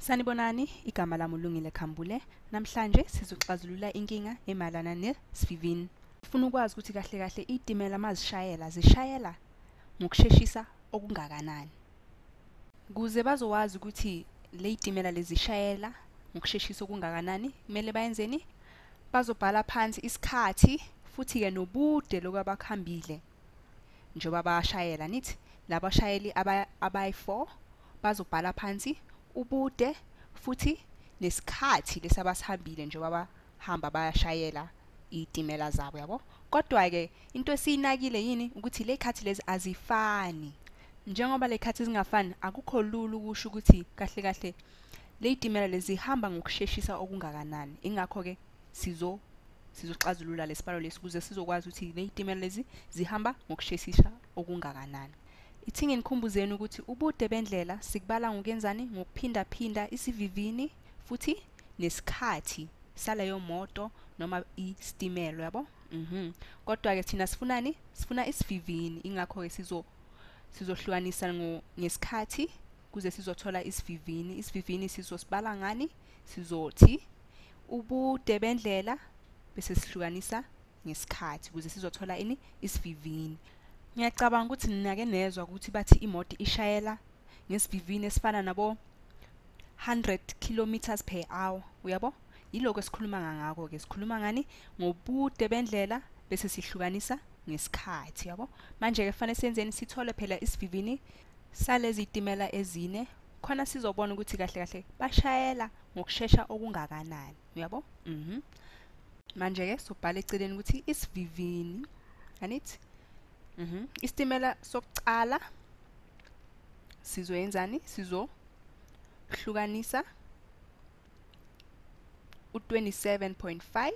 Sanibonani, igama lami uLungile Khambule. Namhlanje sizoxazulula inkinga emayelana nesivivini. Ufuna ukwazi ukuthi kahle kahle izitimela mazishayela zishayela ngokusheshisa okungakanani. Kuze bazowazi ukuthi le zitimela lezishayela ngokusheshisa okungakanani, kumele bayenzeni? Bazobhala phansi isikhathi futhi ke nobude lokubakhambile njengoba bashayela nithi labashayeli abayi-4 bazobhala phansi ubude futhi nesikhathi lesabasihambile njengoba bahamba bayashayela izitimela zabo yabo? Kodwa ke into esiyinakile yini? Ukuthi le khathi lezi azifani. Njengoba le khathi zingafani akukho lula ukusho ukuthi kahle kahle le zitimela lezi zihamba ngokusheshisa okungakanani. Ingakho ke sizo sizoxazulula lesibalo lesi ukuze sizokwazi ukuthi le zitimela lezi zihamba ngokusheshisa okungakanani. Ithi nginikhumbuzeni ukuthi ubude bendlela sikubala ngokuyenzani ngokuphindaphinda isivivini futhi nesikhathi saleyo moto noma isitimela yabo? Mhm. Kodwa ke thina sifunani? Sifuna isivivini. Ingakho ke sizo sizohlukanisa ngesikhathi kuze sizothola isivivini. Isivivini sizosibala ngani? Sizothi ubude bendlela bese sihlukanisa ngesikhathi ukuze sizothola ini? Isivivini. Ngiyacabanga ukuthi ninake nezwa ukuthi bathi imoto ishayela ngesivivini esifana nabo 100 kilometers per hour. Uyabo? Yiloko esikhuluma ngako ke sikhuluma ngani? Ngobude bendlela bese sihlukanisa ngesikhathi yabo manje ke kufanele senzeni? Sithole phela isivivini salezi zitimela ezine. Khona sizobona ukuthi kahle kahle bashayela ngokusheshsha okungakanani uyabo? Mhm. Manje ke sobhala eceleni ukuthi isivivini anithi mhm. Isitimela sokucala sizoyenzani? Sizo hlukanisa u27.5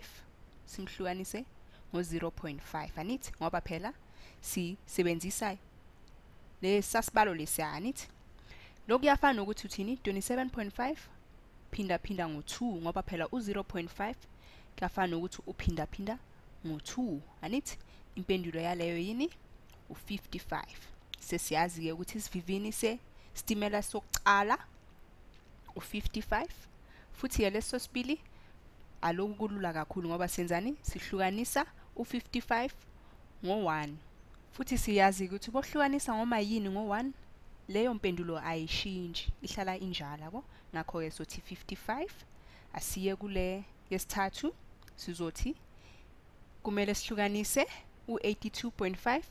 simhlukanise ngo0.5 anithi ngoba phela sisebenzisa lesasibalo lesiya anithi? Lokuyafana nokuthi uthini? 27.5 phinda phinda ngo2 ngoba phela u0.5 kuyafana nokuthi uphinda phinda ngo2 anithi? Impendulo yaleyo yini? U55 sesiyazi ke ukuthi isivivini se stimela sokucala u55 futhi ke leso sibili aloku kulula kakhulu ngoba senzani? Sihlukanisa u55 ngo1 futhi siyazi ukuthi bohlukanisa ngoma yini ngo1 leyo mpendulo ayishintshi ihlala injalo yabo? Ngakho ke sothi 55 asiye kule yesithathu sizothi kumele sihlukanise u82.5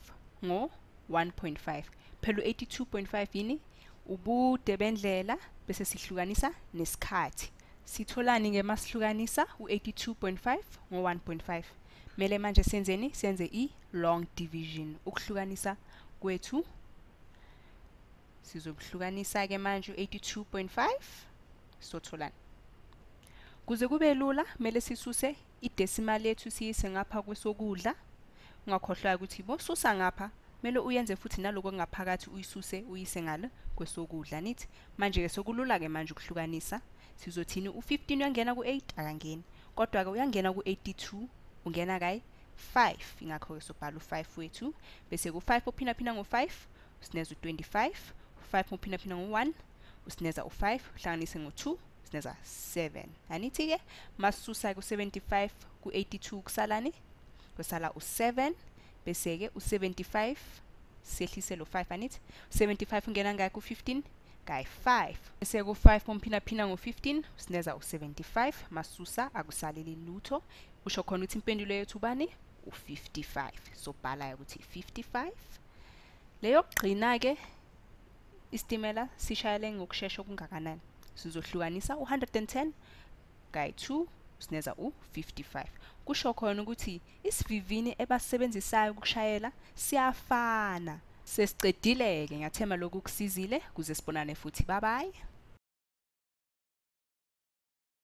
ngo 1.5 phela u82.5 yini? Ubude bendlela bese sihlukanisa nesikhathi. Sitholani ke masihlukanisa u82.5 ngo1.5 mele manje senzeni? Senze i-long division. Ukuhlukanisa kwethu sizokuhlukanisa ke manje u82.5 sotholani. Kuze kube lula mele sisuse idecimal yethu siyise ngapha kwesokudla. Ungakhohlwa ukuthi bosusa ngapha. Mele uyenze futhi naloko ngaphakathi uyisuse uyise ngale kwesokudla. Nithi manje ke sokulula ke manje ukuhlukanisa. Sizothini? U15 uyangena ku8 akangeni. Kodwa ke uyangena ku82 ungena kayi? 5 ingakho ke sobhala u5 wethu. Bese ku5 ophinda phinda ngo5 usineza u25 5 ophinda phinda ngo1 usineza u5 uhlanganise ngo2 usineza 7 anithi ke masisusa ku75 ku82 kusalani? Kusala u7 bese ke u75 sehlise lo 5 anithi 75 ungena ngayo ku15 ngayi 5 bese ku5 pomphinda phinda ngo15 sineza u75 masusa akusaleli lutho. Usho khona ukuthi impendulo yethu bani u55 so bhala ukuthi 55 leyo kugcina ke istimela sishayele ngokusheshsha okungakanani. Sizohlukanisa u110 ngayi 2 sineza u55 kusho khona ukuthi isivivini ebasisebenzisayo ukushayela siyafana sesicedile ke ngiyathema lokhu kusizile kuze sibonane futhi. Bye bye